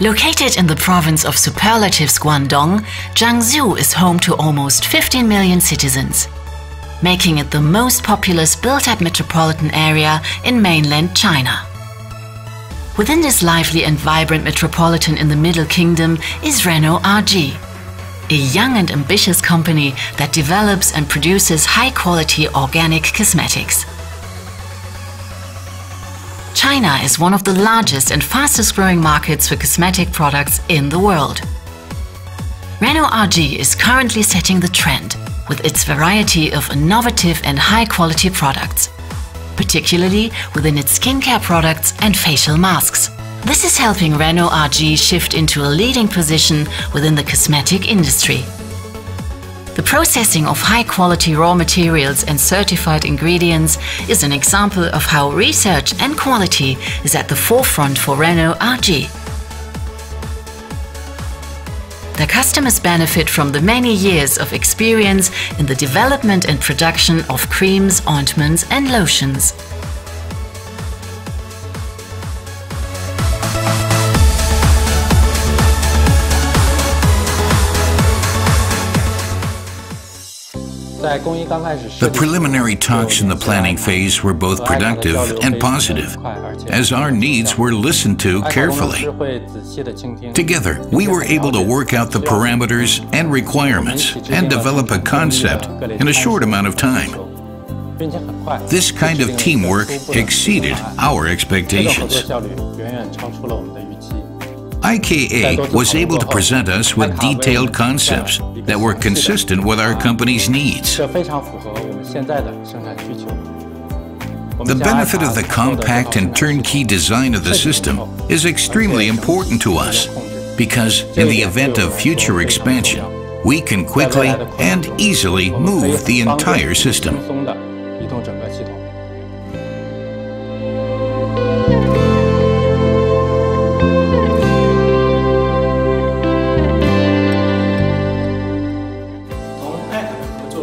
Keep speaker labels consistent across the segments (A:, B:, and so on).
A: Located in the province of superlatives Guangdong, Guangzhou is home to almost 15 million citizens, making it the most populous built-up metropolitan area in mainland China. Within this lively and vibrant metropolitan in the Middle Kingdom is Renault RG, a young and ambitious company that develops and produces high-quality organic cosmetics. China is one of the largest and fastest growing markets for cosmetic products in the world. Renault RG is currently setting the trend with its variety of innovative and high quality products, particularly within its skincare products and facial masks. This is helping Renault RG shift into a leading position within the cosmetic industry. The processing of high-quality raw materials and certified ingredients is an example of how research and quality is at the forefront for Renault RG. The customers benefit from the many years of experience in the development and production of creams, ointments and lotions.
B: The preliminary talks in the planning phase were both productive and positive, as our needs were listened to carefully. Together, we were able to work out the parameters and requirements and develop a concept in a short amount of time. This kind of teamwork exceeded our expectations. IKA was able to present us with detailed concepts that were consistent with our company's needs. The benefit of the compact and turnkey design of the system is extremely important to us because in the event of future expansion, we can quickly and easily move the entire system.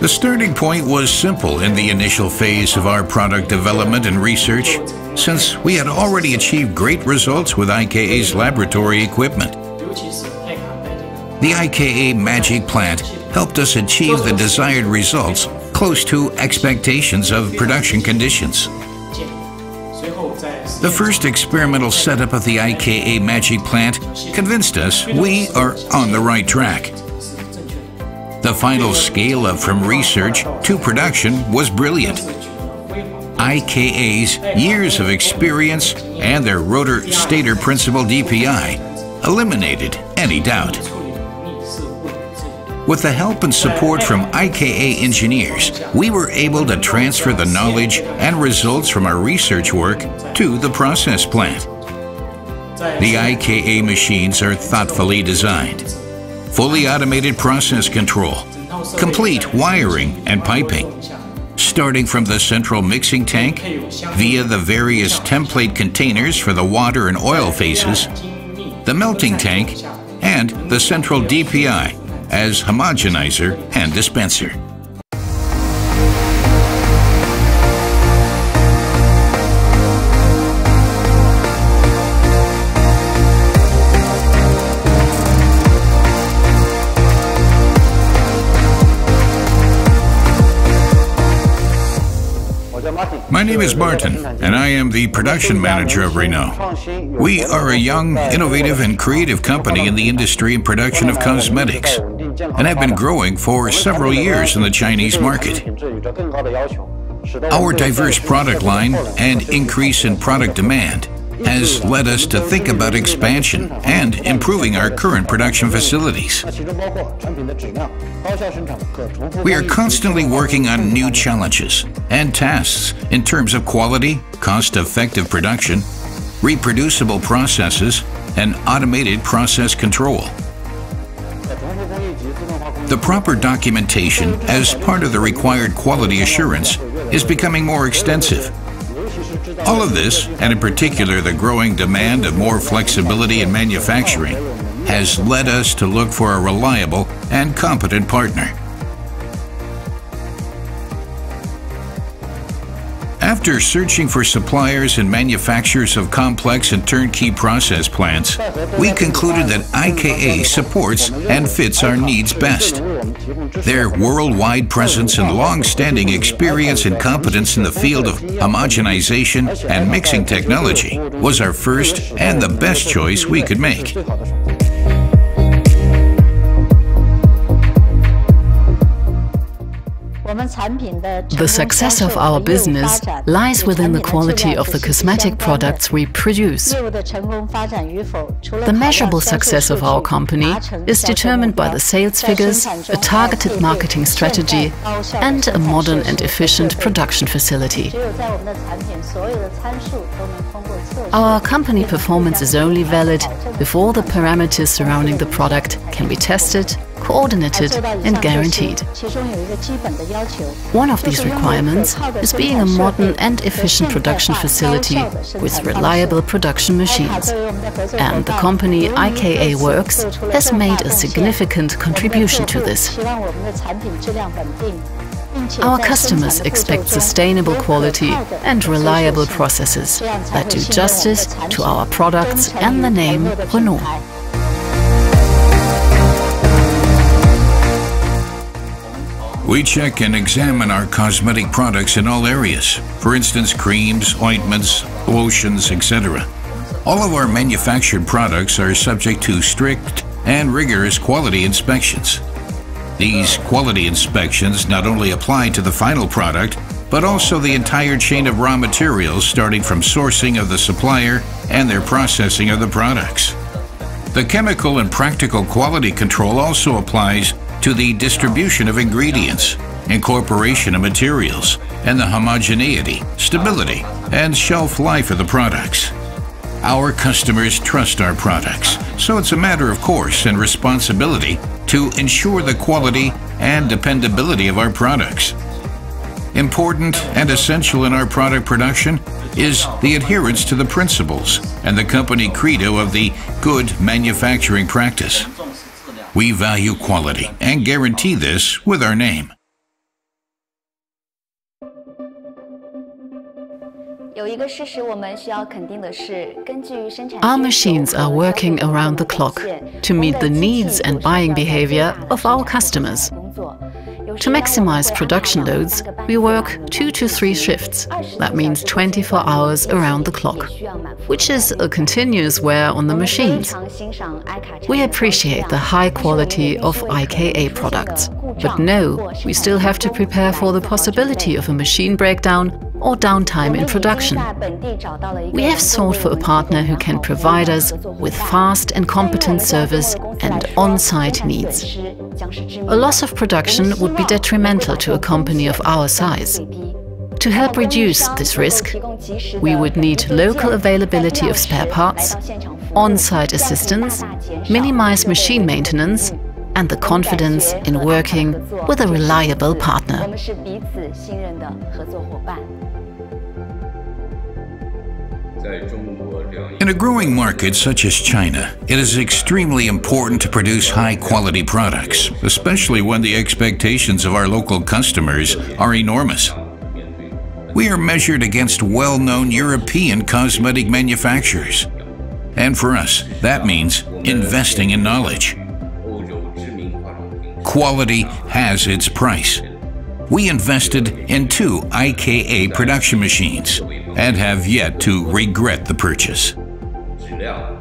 B: The starting point was simple in the initial phase of our product development and research, since we had already achieved great results with IKA's laboratory equipment. The IKA Magic Plant helped us achieve the desired results close to expectations of production conditions. The first experimental setup of the IKA Magic Plant convinced us we are on the right track. The final scale up from research to production was brilliant. IKA's years of experience and their rotor stator principle DBI eliminated any doubt. With the help and support from IKA engineers, we were able to transfer the knowledge and results from our research work to the process plant. The IKA machines are thoughtfully designed fully automated process control, complete wiring and piping, starting from the central mixing tank via the various template containers for the water and oil phases, the melting tank, and the central DBI as homogenizer and disperser. My name is Martin, and I am the production manager of Renault. We are a young, innovative, and creative company in the industry and production of cosmetics, and have been growing for several years in the Chinese market. Our diverse product line and increase in product demand has led us to think about expansion and improving our current production facilities. We are constantly working on new challenges and tasks in terms of quality, cost-effective production, reproducible processes, and automated process control. The proper documentation as part of the required quality assurance is becoming more extensive all of this, and in particular the growing demand of more flexibility in manufacturing, has led us to look for a reliable and competent partner. After searching for suppliers and manufacturers of complex and turnkey process plants, we concluded that IKA supports and fits our needs best. Their worldwide presence and long-standing experience and competence in the field of homogenization and mixing technology was our first and the best choice we could make.
A: The success of our business lies within the quality of the cosmetic products we produce. The measurable success of our company is determined by the sales figures, a targeted marketing strategy, and a modern and efficient production facility. Our company performance is only valid if all the parameters surrounding the product can be tested, coordinated and guaranteed. One of these requirements is being a modern and efficient production facility with reliable production machines. And the company IKA Works has made a significant contribution to this. Our customers expect sustainable quality and reliable processes that do justice to our products and the name Renault.
B: We check and examine our cosmetic products in all areas, for instance, creams, ointments, lotions, etc. All of our manufactured products are subject to strict and rigorous quality inspections. These quality inspections not only apply to the final product, but also the entire chain of raw materials starting from sourcing of the supplier and their processing of the products. The chemical and practical quality control also applies to the distribution of ingredients, incorporation of materials, and the homogeneity, stability, and shelf life of the products. Our customers trust our products, so it's a matter of course and responsibility to ensure the quality and dependability of our products. Important and essential in our product production is the adherence to the principles and the company credo of the good manufacturing practice. We value quality and guarantee this with our name.
A: Our machines are working around the clock to meet the needs and buying behavior of our customers. To maximize production loads, we work two to three shifts. That means 24 hours around the clock, which is a continuous wear on the machines. We appreciate the high quality of IKA products, but no, we still have to prepare for the possibility of a machine breakdown or downtime in production. We have sought for a partner who can provide us with fast and competent service and on-site needs. A loss of production would be detrimental to a company of our size. To help reduce this risk, we would need local availability of spare parts, on-site assistance, minimize machine maintenance, and the confidence in working with a reliable partner.
B: In a growing market such as China, it is extremely important to produce high quality products, especially when the expectations of our local customers are enormous. We are measured against well known European cosmetic manufacturers. And for us, that means investing in knowledge. Quality has its price. We invested in two IKA production machines and have yet to regret the purchase.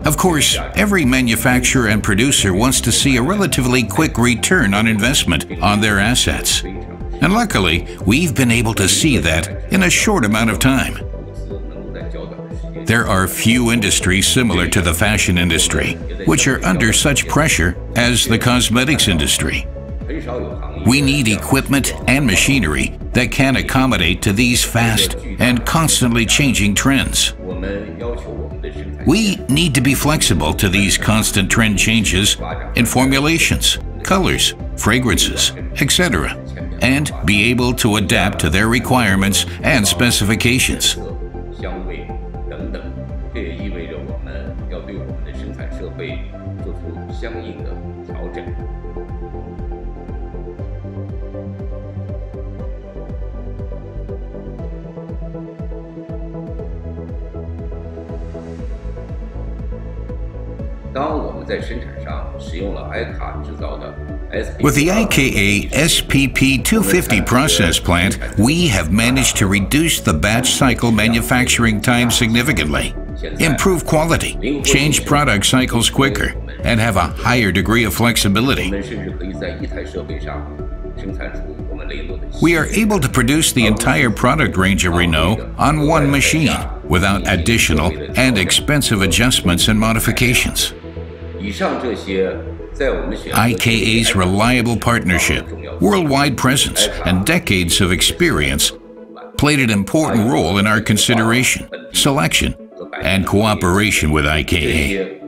B: Of course, every manufacturer and producer wants to see a relatively quick return on investment on their assets. And luckily, we've been able to see that in a short amount of time. There are few industries similar to the fashion industry, which are under such pressure as the cosmetics industry. We need equipment and machinery that can accommodate to these fast and constantly changing trends. We need to be flexible to these constant trend changes in formulations, colors, fragrances, etc., and be able to adapt to their requirements and specifications. With the IKA SPP 250 process plant, we have managed to reduce the batch cycle manufacturing time significantly, improve quality, change product cycles quicker, and have a higher degree of flexibility. We are able to produce the entire product range of Renault on one machine without additional and expensive adjustments and modifications. IKA's reliable partnership, worldwide presence, and decades of experience played an important role in our consideration, selection, and cooperation with IKA.